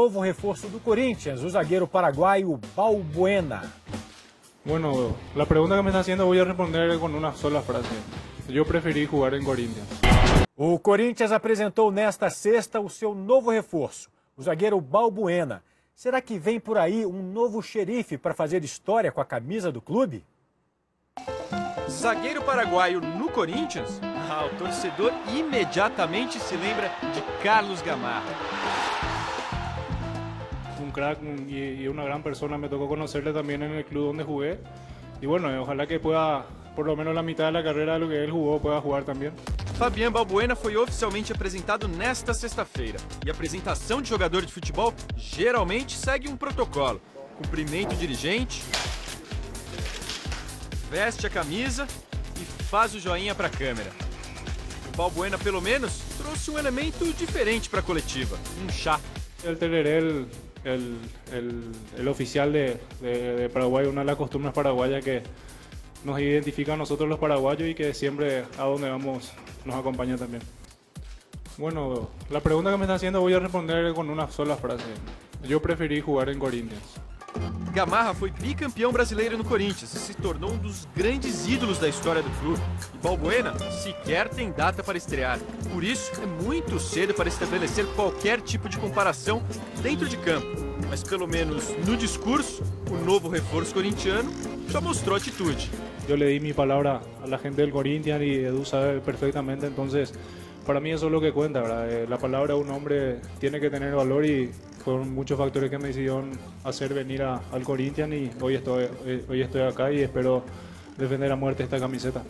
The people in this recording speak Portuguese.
novo reforço do Corinthians, o zagueiro paraguaio Balbuena. Bueno, la pregunta que me está haciendo voy a responder con una sola frase. Yo preferí jugar en Corinthians. O Corinthians apresentou nesta sexta o seu novo reforço, o zagueiro Balbuena. Será que vem por aí um novo xerife para fazer história com a camisa do clube? Zagueiro paraguaio no Corinthians? Ah, o torcedor imediatamente se lembra de Carlos Gamarra. Un crack y, y una gran persona, me tocó conocerle también en el club donde jugué. Y bueno, eh, ojalá que pueda, por lo menos la mitad de la carrera de lo que él jugó, pueda jugar también. Fabian Balbuena foi oficialmente apresentado nesta sexta-feira. E a apresentação de jogador de futebol geralmente segue um protocolo. Cumprimenta o dirigente, veste a camisa e faz o joinha para a câmera. O Balbuena, pelo menos, trouxe um elemento diferente para a coletiva: um chá. El tereré, el, el, el- oficial de Paraguay, una de las costumbres paraguayas que nos identifica a nosotros los paraguayos y que siempre a donde vamos nos acompaña también. Bueno, la pregunta que me está haciendo voy a responder con una sola frase. Yo preferí jugar en Corinthians. Gamarra foi bicampeão brasileiro no Corinthians e se tornou um dos grandes ídolos da história do clube. E Balbuena sequer tem data para estrear. Por isso, é muito cedo para estabelecer qualquer tipo de comparação dentro de campo. Mas pelo menos no discurso, o novo reforço corintiano já mostrou atitude. Yo le di mi palabra a la gente del Corinthians y Edu sabe perfectamente, entonces para mí eso es lo que cuenta. Eh, La palabra de un hombre tiene que tener valor y fueron muchos factores que me decidieron hacer venir a- al Corinthians y hoy estoy, hoy- hoy estoy acá y espero defender a muerte esta camiseta.